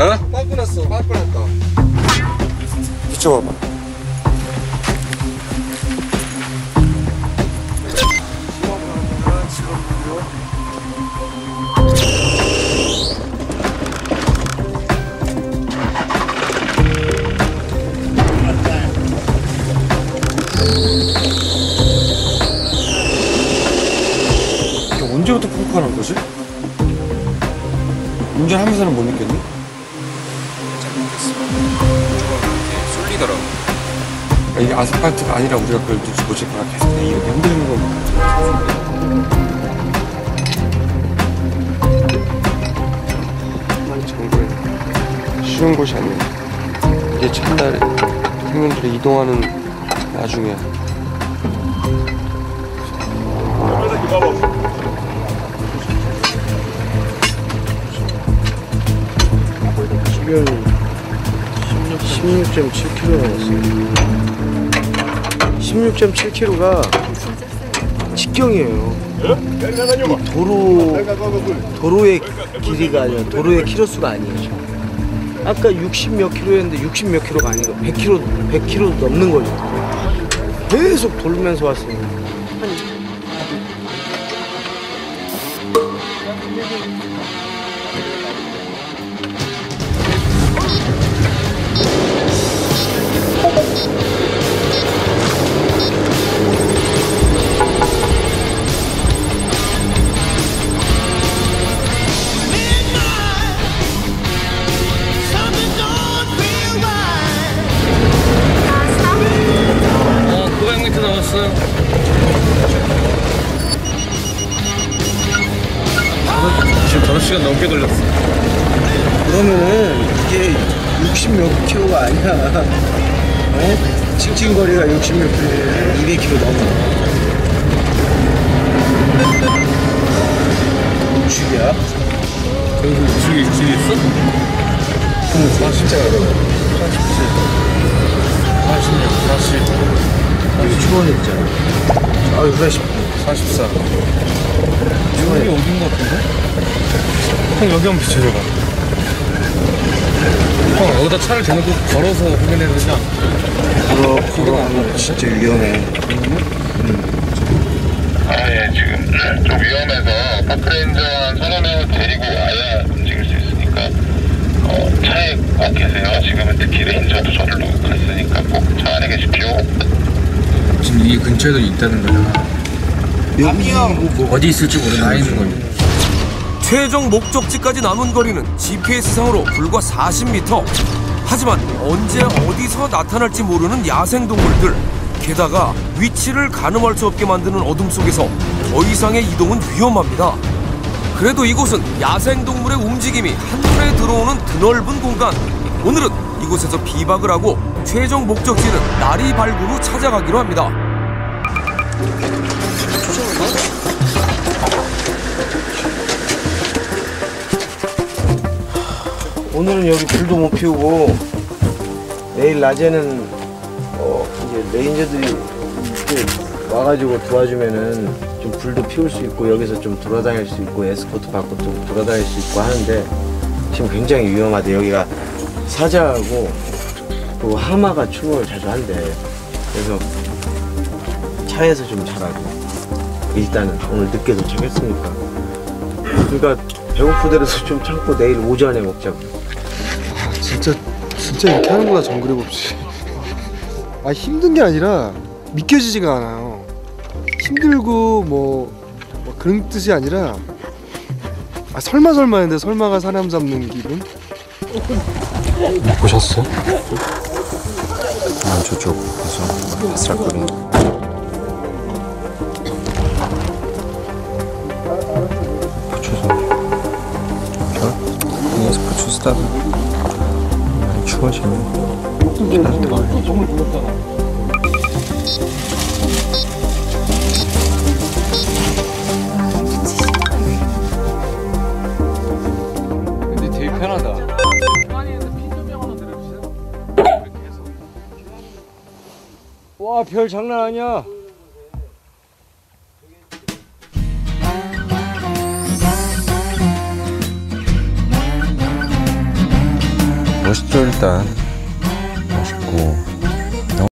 어? 빠꾸 났어. 빠꾸 났다. 이쪽 와봐. 언제부터 펑크하는 거지? 운전하면서는 못 느꼈니? 쏠리더라고. 이게 아스팔트가 아니라 우리가 그걸 눈치 못 채거나 계속 이렇게 흔들리는 거니까. 정말 정말 쉬운 곳이 아니야. 이게 첫날 행인들이 이동하는 나중에 지금 16.7kg 남았어요. 16.7kg가 직경이에요. 이 도로 도로의 길이가 아니라 도로의 키로수가 아니에요. 아까 60 몇 킬로였는데 60 몇 킬로가 아니고 100 킬로 100 킬로 넘는 거죠. 계속 돌면서 왔어요. 어, 2시간 넘게 돌렸어. 그러면은 이게 60몇 킬로가 아니야. 어? 칭칭거리가 60몇 킬로에 200킬로 넘어. 우측이야? 여기 우측에 육식이 있어? 응, 40대가 그러고. 47, 46, 40. 여기 추원했잖아. 아, 40. 44. 여기 어딘 것 같은데? 형 여기 한번 비춰줘봐. 형 여기다 차를 대놓고 걸어서 확인해야 되지 않아? 걸어, 걸어. 진짜 위험해. 아, 예, 지금 좀 위험해서 park ranger 한 서너 명을 데리고 와야 움직일 수 있으니까 어, 차에 꼭 계세요. 지금은 특히 ranger도 저를 놓고 갔으니까 꼭 차 안에 계십시오. 지금 이 근처에도 있다는 거잖아. 어디 있을지 모르는 나 있는 거니. 최종 목적지까지 남은 거리는 GPS상으로 불과 40m. 하지만 언제 어디서 나타날지 모르는 야생동물들. 게다가 위치를 가늠할 수 없게 만드는 어둠 속에서 더 이상의 이동은 위험합니다. 그래도 이곳은 야생동물의 움직임이 한눈에 들어오는 드넓은 공간. 오늘은 이곳에서 비박을 하고 최종 목적지는 나리 발굴 후 찾아가기로 합니다. 오늘은 여기 불도 못 피우고 내일 낮에는 어 이제 레인저들이 와가지고 도와주면은 좀 불도 피울 수 있고 여기서 좀 돌아다닐 수 있고 에스코트 받고 좀 돌아다닐 수 있고 하는데 지금 굉장히 위험하대. 여기가 사자하고 그 하마가 출몰을 자주 한대. 그래서 차에서 좀 자라고. 일단은 오늘 늦게 도착했으니까. 그러니까 배고프더라도 좀 참고 내일 오전에 먹자고 진짜 진짜 이렇게 하는구나 정글의 법칙. 아 힘든 게 아니라 믿겨지지가 않아요. 힘들고 뭐, 뭐 그런 뜻이 아니라 아 설마 설마 했는데 설마가 사람 잡는 기분? 보셨어요? 난 저쪽에서 아슬아슬거리는 쓰다가 많이 추워지네. 잘. 근데 되게 편하다. 와별 장난 아니야 멋있죠 일단